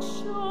Show.